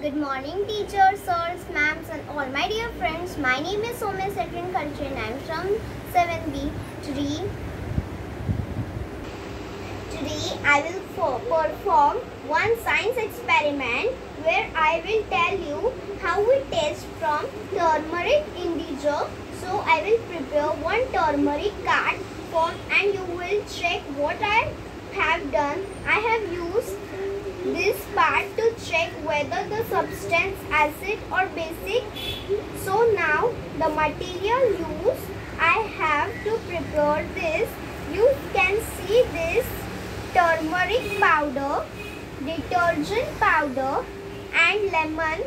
Good morning teachers, sirs, ma'ams and all my dear friends. My name is Soumya Setrin Khalche and I am from 7B. Today, today I will perform one science experiment where I will tell you how we test from turmeric indigo. So I will prepare one turmeric card form and you will check what I have done. I have used this part to check whether the substance acid or basic. So now the material used I have to prepare this. You can see this turmeric powder, detergent powder and lemon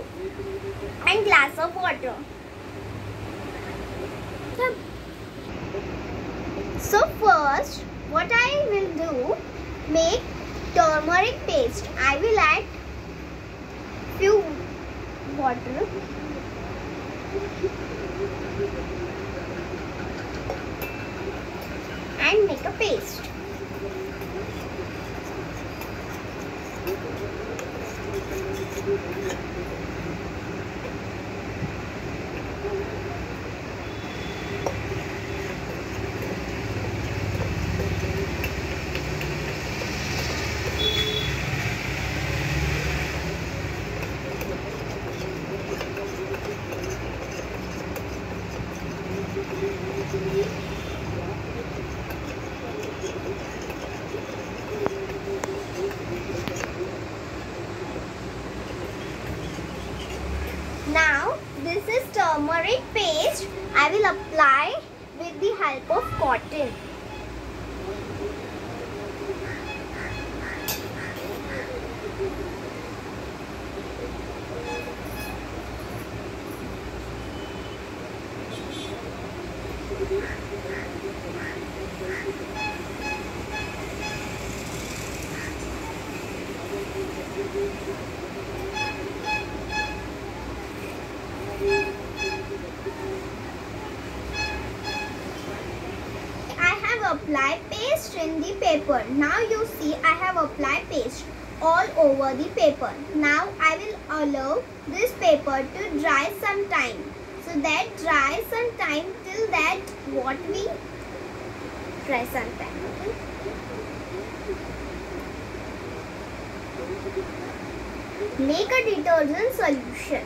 and glass of water. So first what I will do make turmeric paste. I will add few water. And make a paste. Now this is turmeric paste. I will apply with the help of cotton. Applied paste in the paper. Now you see I have applied paste all over the paper. Now I will allow this paper to dry some time. So that dry some time till that what we dry some time. Make a detergent solution.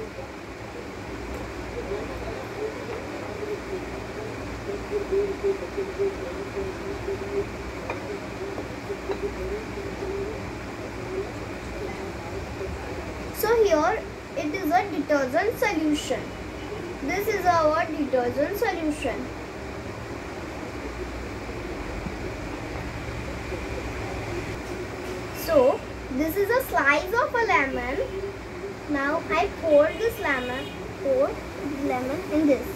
So here it is a detergent solution. This is our detergent solution. So this is a slice of a lemon. Now I pour this lemon, pour lemon in this.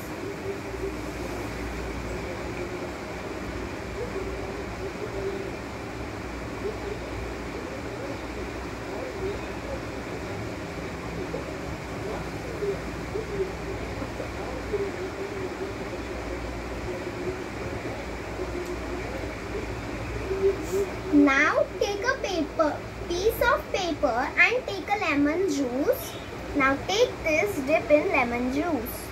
Now take a paper, piece of paper and take a lemon juice. Now take this, dip in lemon juice.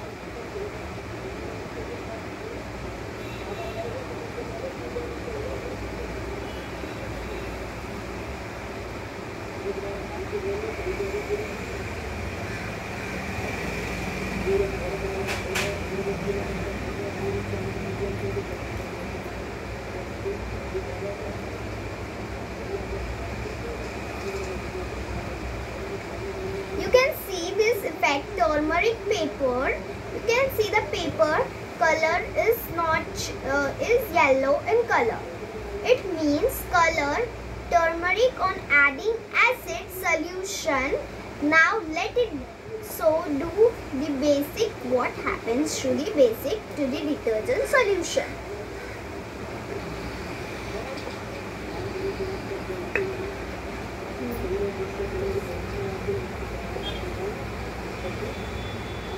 turmeric paper. You can see the paper color is not uh, is yellow in color. It means color turmeric on adding acid solution. Now let it so do the basic what happens to the basic to the detergent solution.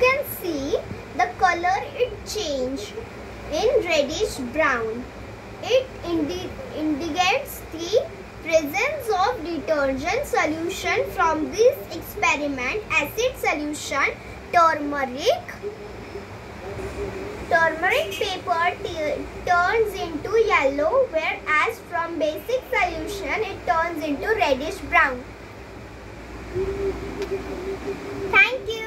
can see the color it changed in reddish brown. It indi indicates the presence of detergent solution from this experiment acid solution turmeric. Turmeric paper turns into yellow whereas from basic solution it turns into reddish brown. Thank you.